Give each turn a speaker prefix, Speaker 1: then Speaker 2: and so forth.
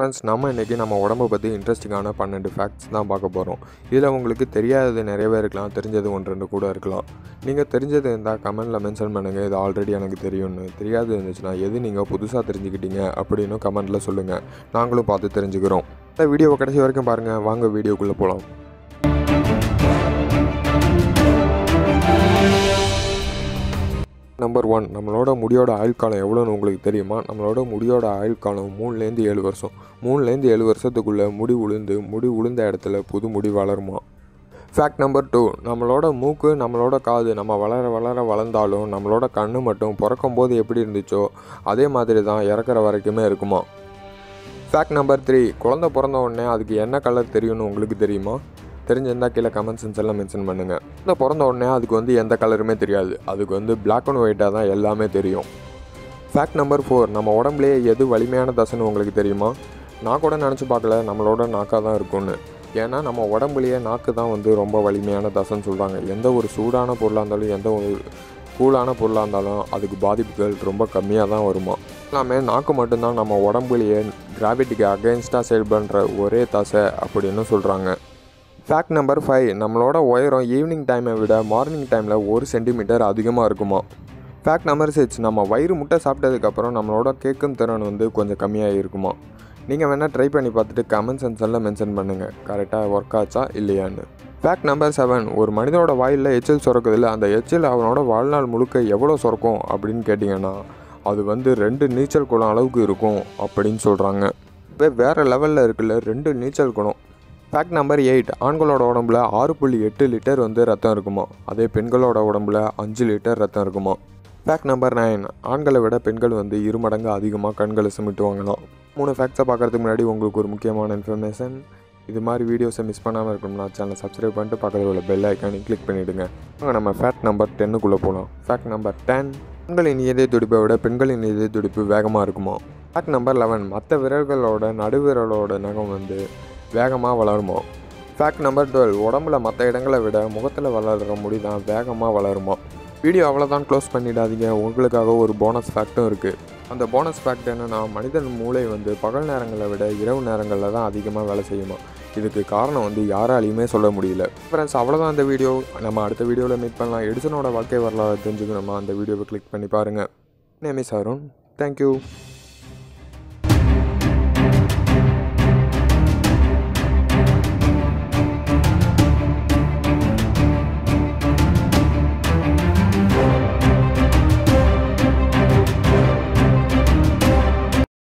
Speaker 1: Friends நம்ம இன்றைக்கி நம்ம உடம்பை பற்றி இன்ட்ரெஸ்டிங்கான பன்னெண்டு ஃபேக்ட்ஸ் தான் பார்க்க போகிறோம் இதில் உங்களுக்கு தெரியாதது நிறையவே இருக்கலாம் தெரிஞ்சது ஒன்று ரெண்டு கூட இருக்கலாம். நீங்கள் தெரிஞ்சது இருந்தால் கமெண்டில் மென்ஷன் பண்ணுங்கள் இது ஆல்ரெடி எனக்கு தெரியும்னு. தெரியாது இருந்துச்சுன்னா எது நீங்கள் புதுசாக தெரிஞ்சுக்கிட்டீங்க அப்படின்னு கமெண்ட்டில் சொல்லுங்கள் நாங்களும் பார்த்து தெரிஞ்சுக்கிறோம். இந்த வீடியோவை கடைசி வரைக்கும் பாருங்கள் வாங்க வீடியோக்குள்ளே போகலாம் நம்பர் ஒன் நம்மளோட முடியோட ஆயுள் காலம் எவ்வளோன்னு உங்களுக்கு தெரியுமா? நம்மளோட முடியோட ஆயுள் காலம் மூணுலேருந்து ஏழு வருஷம். மூணுலேருந்து ஏழு வருஷத்துக்குள்ளே முடி உளுந்து முடி உளுந்த இடத்துல புது முடி வளருமா? ஃபேக்ட் நம்பர் டூ நம்மளோட மூக்கு நம்மளோட காது நம்ம வளர வளர வளர்ந்தாலும் நம்மளோட கண்ணு மட்டும் பிறக்கும் போது எப்படி இருந்துச்சோ அதே மாதிரி தான் இறக்குற வரைக்குமே இருக்குமா? ஃபேக்ட் நம்பர் த்ரீ குழந்த பிறந்த உடனே அதுக்கு என்ன கலர் தெரியும்னு உங்களுக்கு தெரியுமா? தெரிஞ்சிருந்தால் கீழே கமெண்ட் எல்லாம் மென்ஷன் பண்ணுங்கள் இந்த பிறந்த உடனே அதுக்கு வந்து எந்த கலருமே தெரியாது. அதுக்கு வந்து பிளாக் அண்ட் ஒயிட்டாக தான் எல்லாமே தெரியும். ஃபேக்ட் நம்பர் ஃபோர் நம்ம உடம்புலேயே எது வலிமையான தசைன்னு உங்களுக்கு தெரியுமா? நான் கூட நினச்சி பார்க்கல நம்மளோட நாக்காக தான் இருக்கும்னு. ஏன்னா நம்ம உடம்புலேயே நாக்கு தான் வந்து ரொம்ப வலிமையான தசைன்னு சொல்கிறாங்க எந்த ஒரு சூடான பொருளாக இருந்தாலும் எந்த ஒரு கூலான பொருளாக இருந்தாலும் அதுக்கு பாதிப்புகள் ரொம்ப கம்மியாக தான் வருமா? எல்லாமே நாக்கு மட்டும்தான் நம்ம உடம்புலேயே கிராவிட்டிக்கு அகெயின்ஸ்டாக செயல்படுற ஒரே தசை அப்படின்னு சொல்கிறாங்க ஃபேக்ட் நம்பர் ஃபைவ் நம்மளோட உயரம் ஈவினிங் டைமை விட மார்னிங் டைமில் ஒரு சென்டிமீட்டர் அதிகமாக இருக்குமா? ஃபேக்ட் நம்பர் சிக்ஸ் நம்ம வயிறு முட்டை சாப்பிட்டதுக்கப்புறம் நம்மளோட கேட்கும் திறன் வந்து கொஞ்சம் கம்மியாக இருக்குமா? நீங்கள் வேணால் ட்ரை பண்ணி பார்த்துட்டு கமெண்ட் சென்சரில் மென்ஷன் பண்ணுங்கள் கரெக்டாக ஒர்க் ஆச்சா இல்லையான்னு. ஃபேக்ட் நம்பர் செவன் ஒரு மனிதனோட வாயில் எச்சில் சுரக்குதில்ல அந்த எச்சில் அவனோட வாழ்நாள் முழுக்க எவ்வளோ சுரக்கும் அப்படின்னு கேட்டிங்கன்னா அது வந்து ரெண்டு நீச்சல் குளம் அளவுக்கு இருக்கும் அப்படின்னு சொல்கிறாங்க வேறு லெவலில் இருக்குல்ல ரெண்டு நீச்சல் குளம். ஃபேக்ட் நம்பர் எயிட் ஆண்களோட உடம்புல ஆறு புள்ளி எட்டு லிட்டர் வந்து ரத்தம் இருக்குமா? அதே பெண்களோட உடம்புல அஞ்சு லிட்டர் ரத்தம் இருக்குமா? ஃபேக்ட் நம்பர் நைன் ஆண்களை விட பெண்கள் வந்து இரு மடங்கு அதிகமாக கண்களை சுமிட்டுவாங்களாம் மூணு ஃபேக்ட்ஸை பார்க்குறதுக்கு முன்னாடி உங்களுக்கு ஒரு முக்கியமான இன்ஃபர்மேஷன் இது மாதிரி வீடியோஸை மிஸ் பண்ணாமல் இருக்கணும்னா சேனலை சப்ஸ்கிரைப் பண்ணிட்டு பக்கத்தில் உள்ள பெல் ஐக்கானே கிளிக் பண்ணிவிடுங்க அங்கே நம்ம ஃபேக்ட் நம்பர் டென்னுக்குள்ளே போகலாம் ஃபேக்ட் நம்பர் டென் ஆண்களின் இதய துடிப்பை விட பெண்களின் இதய துடிப்பு வேகமாக இருக்குமா? ஃபேக்ட் நம்பர் லெவன் மற்ற விரல்களோட நடுவிரலோட நகம் வந்து வேகமாக வளருமோ? ஃபேக்ட் நம்பர் டுவெல் உடம்புல மற்ற இடங்களை விட முகத்தில் வளர்கிற முடி தான் வேகமாக வளருமோ? வீடியோ அவ்வளோதான் க்ளோஸ் பண்ணிடாதீங்க. உங்களுக்காக ஒரு போனஸ் ஃபேக்ட்டும் இருக்குது அந்த போனஸ் ஃபேக்ட் என்னென்னா மனிதன் மூளை வந்து பகல் நேரங்களை விட இரவு நேரங்களில் தான் அதிகமாக வேலை செய்யுமா? இதுக்கு காரணம் வந்து யாராலையுமே சொல்ல முடியல. ஃப்ரெண்ட்ஸ் அவ்வளோதான் அந்த வீடியோ நம்ம அடுத்த வீடியோவில் மீட் பண்ணலாம். எடிசனோட வாழ்க்கை வரலாறு தெரிஞ்சுக்கணுமா? அந்த வீடியோவை கிளிக் பண்ணி பாருங்கள் நேமி சாரும் தேங்க்யூ